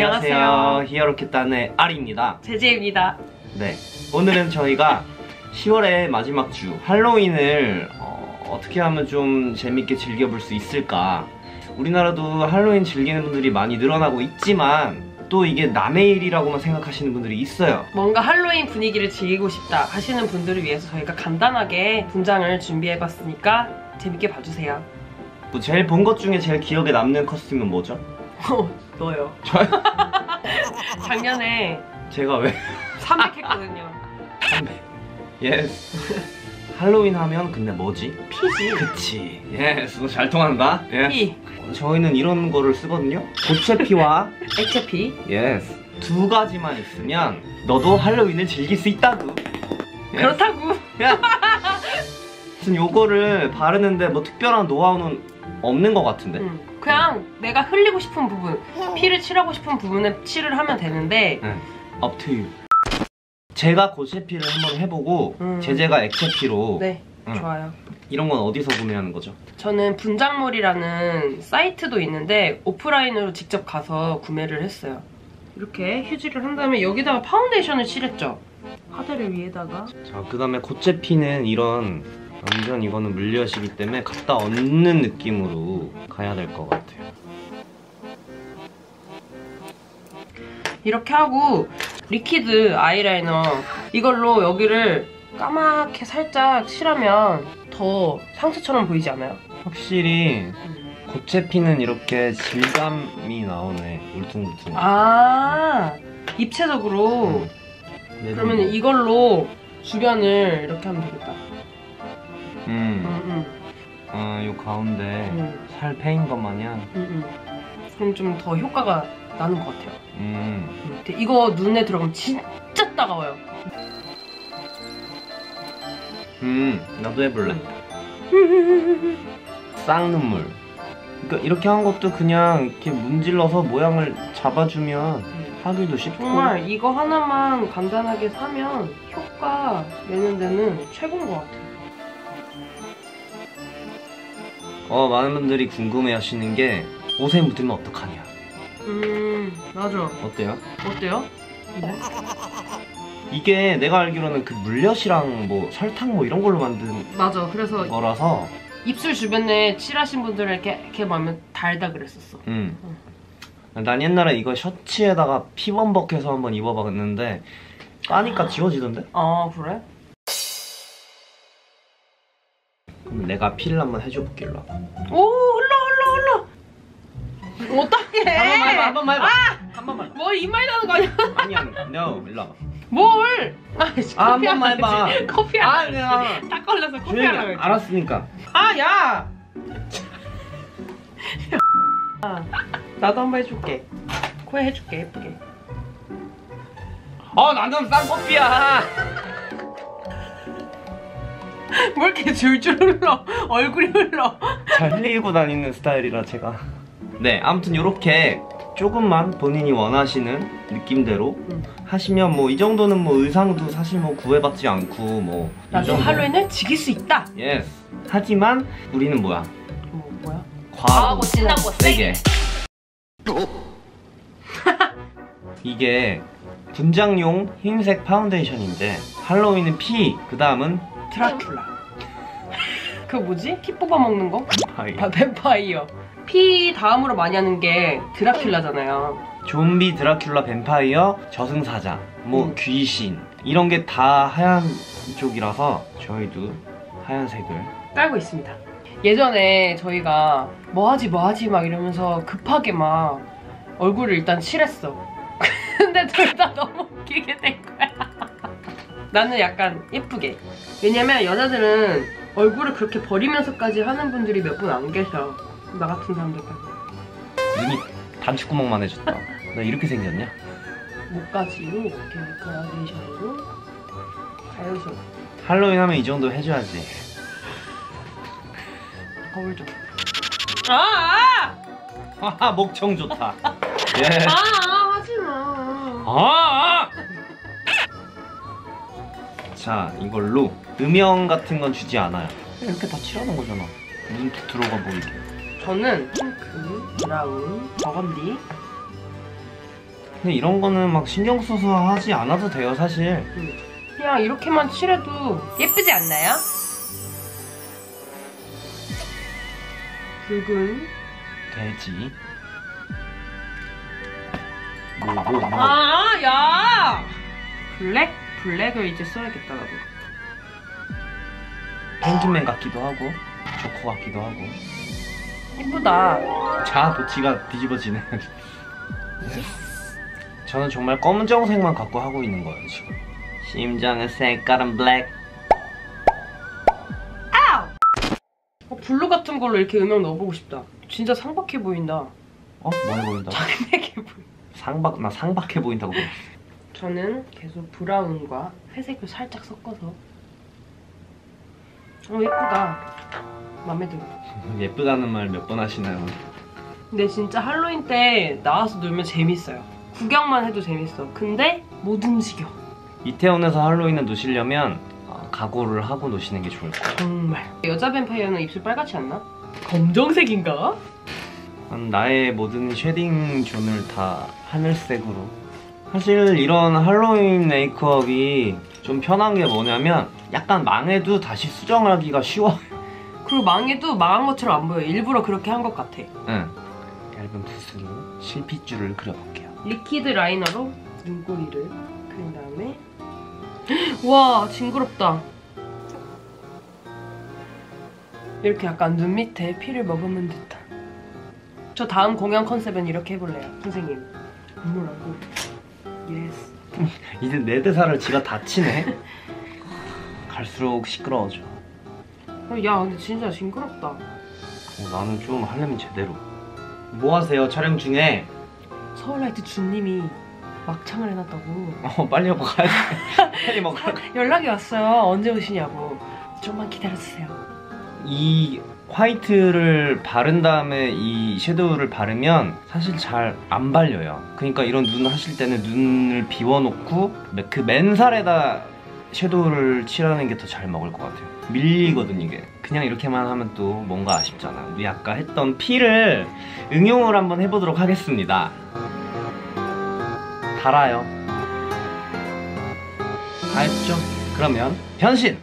안녕하세요. 히어로켓단의 아리입니다. 제재입니다. 네. 오늘은 저희가 10월의 마지막 주 할로윈을 어, 떻게 하면 좀 재밌게 즐겨볼 수 있을까? 우리나라도 할로윈 즐기는 분들이 많이 늘어나고 있지만 또 이게 남의 일이라고만 생각하시는 분들이 있어요. 뭔가 할로윈 분위기를 즐기고 싶다 하시는 분들을 위해서 저희가 간단하게 분장을 준비해봤으니까 재밌게 봐주세요. 뭐 제일 본 것 중에 제일 기억에 남는 costume은 뭐죠? 어, 너요. 저요? 작년에 제가 왜? 300 했거든요. Yes. 할로윈 하면 근데 뭐지? 피지. 그치. Yes. 너 잘 통한다. 예. 피. 저희는 이런 거를 쓰거든요. 고체 피와 액체 피. Yes. 두 가지만 있으면 너도 할로윈을 즐길 수 있다고. 예. 그렇다고. 야. 무슨 요거를 바르는데 뭐 특별한 노하우는 없는 것 같은데. 음, 그냥 내가 흘리고 싶은 부분, 피를 칠하고 싶은 부분에 칠을 하면 되는데 네. Up to you. 제가 고체 피를 한번 해보고 음. 제재가 액체 피로 네, 응. 좋아요. 이런 건 어디서 구매하는 거죠? 저는 분장몰이라는 사이트도 있는데 오프라인으로 직접 가서 구매를 했어요. 이렇게 휴지를 한 다음에 여기다가 파운데이션을 칠했죠. 파데를 위에다가 자, 그 다음에 고체 피는 이런 완전 이거는 물엿이기 때문에 갖다 얹는 느낌으로 가야 될 것 같아요. 이렇게 하고 liquid 아이라이너 이걸로 여기를 까맣게 살짝 칠하면 더 상처처럼 보이지 않아요? 확실히 고체 피는 이렇게 질감이 나오네. 울퉁불퉁. 아 입체적으로 네, 그러면 네. 이걸로 주변을 이렇게 하면 되겠다. 음, 음, 아, 요 가운데 음, 음, 살 패인 것 마냥. 음, 음. 그럼 좀 더 효과가 나는 것 같아요. 음, 음, 근데 이거 눈에 들어가면 진짜 따가워요. 음, 나도 해볼래. 쌍눈물. 그러니까 이렇게 한 것도 그냥 이렇게 문질러서 모양을 잡아주면 하기도 쉽고. 정말 이거 하나만 간단하게 사면 효과 내는 데는 최고인 것 같아요. 어, 많은 분들이 궁금해 하시는 게 옷에 묻으면 어떡하냐. 음, 맞아. 어때요? 어때요? 이게 내가 알기로는 그 물엿이랑 뭐 설탕 뭐 이런 걸로 만든 맞아. 그래서 거라서. 입술 주변에 칠하신 분들은 이렇게 이렇게 하면 달다 그랬었어. 음. 난 옛날에 이거 셔츠에다가 피범벅해서 한번 입어봤는데 까니까 지워지던데? 아 그래? 내가 피를 한번 해줘볼게 일로 와봐. 오 흘러 흘러 흘러. 어떡해? 한번만 해봐 한 번만 해봐 한 번만 뭐 이 말 나는 거 아니야? 아니야 no 일로 와봐 뭘? 아, 씨, 아, 한 커피 번만 하려고 해봐. 커피 하려고 아니야. 했지. 딱 걸려서 커피 하려고 했지. 알았으니까 아, 야! 아, 나도 한 번 해줄게. 코에 해줄게, 예쁘게. 어 나는 쌍커피야 뭘 이렇게 줄줄 흘러? 얼굴이 흘러. 잘 흘리고 다니는 스타일이라 제가 네 아무튼 이렇게 조금만 본인이 원하시는 느낌대로 음. 하시면 뭐 이 정도는 뭐 의상도 사실 뭐 구애받지 않고 나중에 정도. 할로윈을 즐길 수 있다. Yes 하지만 우리는 뭐야 뭐, 뭐야? 과하고 진하고 세게 이게 분장용 흰색 파운데이션인데 할로윈은 피, 그 다음은 드라큘라. 그 뭐지? 피 뽑아 먹는 거? 아, 뱀파이어. 피 다음으로 많이 하는 게 드라큘라잖아요. 좀비, 드라큘라, 뱀파이어, 저승사자, 뭐 음. 귀신 이런 게 다 하얀 쪽이라서 저희도 하얀색을 깔고 있습니다. 예전에 저희가 뭐 하지 뭐 하지 막 이러면서 급하게 막 얼굴을 일단 칠했어. 근데 둘 다 너무 웃기게 된 거야. 나는 약간 예쁘게. 왜냐면 여자들은 얼굴을 그렇게 버리면서까지 하는 분들이 몇 분 안 계셔. 나 같은 사람들까지. 눈이 단추구멍만 해줬다 나 이렇게 생겼냐? 목까지로 이렇게 그라데이션으로 자연스럽게 할로윈 하면 이 정도 해줘야지 거울 좀. 아! 아! 하하 목청 좋다 예. 아! 아! 하지 마. 아! 자 이걸로 음영 같은 건 주지 않아요. 이렇게 다 칠하는 거잖아. 눈 들어가 보이게. 저는 핑크, 브라운, 버건디 근데 이런 거는 막 신경 써서 하지 않아도 돼요 사실. 그냥 이렇게만 칠해도 예쁘지 않나요? 붉은 돼지. 뭐뭐 뭐, 아, 야! 블랙? 블랙을 이제 써야겠다, 나도. 캔디맨 같기도 하고 조커 같기도 하고 예쁘다. 자 도치가 뒤집어지네 저는 정말 검정색만 갖고 하고 있는 거예요 지금 심장의 색깔은 black 아우! 어, blue 같은 걸로 이렇게 음영 넣어보고 싶다. 진짜 상박해 보인다. 어? 뭐해 보인다 장색해 보인다. 상박 나 상박해 보인다고. 저는 계속 brown과 회색을 살짝 섞어서. 어 예쁘다. 마음에 들어 예쁘다는 말 몇 번 하시나요? 근데 진짜 할로윈 때 나와서 놀면 재밌어요. 구경만 해도 재밌어. 근데 못 움직여. 이태원에서 할로윈을 노시려면 어, 각오를 하고 노시는 게 좋을 거예요. 정말. 여자 뱀파이어는 입술 빨갛지 않나? 검정색인가? 난 나의 모든 shading zone을 다 하늘색으로 사실 이런 할로윈 메이크업이 좀 편한 게 뭐냐면 약간 망해도 다시 수정하기가 쉬워. 그리고 망해도 망한 것처럼 안 보여. 일부러 그렇게 한 것 같아. 응. 얇은 붓으로 실핏줄을 그려볼게요. liquid liner로 눈꼬리를 그린 다음에 와 징그럽다. 이렇게 약간 눈 밑에 피를 머금은 듯한. 저 다음 공연 컨셉은 이렇게 해볼래요 선생님. 눈물하고 yes 이제 내 대사를 지가 다 치네. 갈수록 시끄러워져. 어, 야 근데 진짜 징그럽다. 어, 나는 좀 하려면 제대로. 뭐 하세요 촬영 중에? 서울라이트 준님이 막창을 해놨다고. 어 빨리 먹어 가야 돼 빨리 먹어 연락이 왔어요. 언제 오시냐고. 좀만 기다려주세요. 이 white를 바른 다음에 이 shadow를 바르면 사실 잘 안 발려요. 그러니까 이런 눈 하실 때는 눈을 비워놓고 그 맨살에다 섀도우를 칠하는 게 더 잘 먹을 것 같아요. 밀리거든 이게. 그냥 이렇게만 하면 또 뭔가 아쉽잖아. 우리 아까 했던 피를 응용을 한번 해보도록 하겠습니다. 달아요. 다 했죠? 그러면 변신!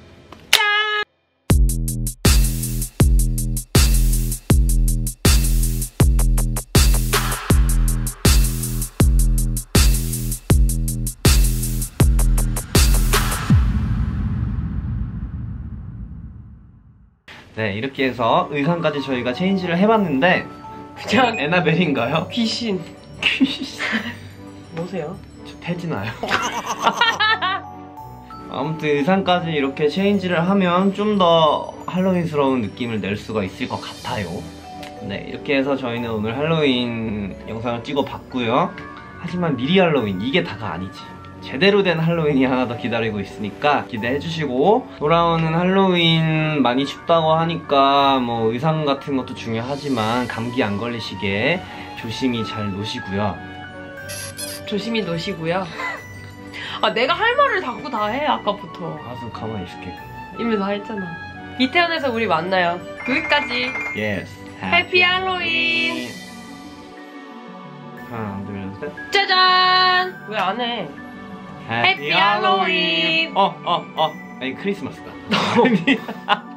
네 이렇게 해서 의상까지 저희가 체인지를 해봤는데 그냥 에 나벨인가요? 귀신. 귀신. 뭐세요? 저 태진아요. 아무튼 의상까지 이렇게 체인지를 하면 좀 더 할로윈스러운 느낌을 낼 수가 있을 것 같아요. 네 이렇게 해서 저희는 오늘 할로윈 영상을 찍어봤고요. 하지만 미리 할로윈 이게 다가 아니지 제대로 된 할로윈이 하나 더 기다리고 있으니까 기대해주시고 돌아오는 할로윈 많이 춥다고 하니까 뭐 의상 같은 것도 중요하지만 감기 안 걸리시게 조심히 잘 노시고요 조심히 노시고요. 아 내가 할 말을 자꾸 다 해 아까부터 아주 가만히 있을게 이미 다 했잖아. 이태원에서 우리 만나요. 여기까지. Yes Happy Halloween. 하나 둘셋 짜잔. 왜 안 해? Happy Halloween. 어 어 어. 아니 크리스마스다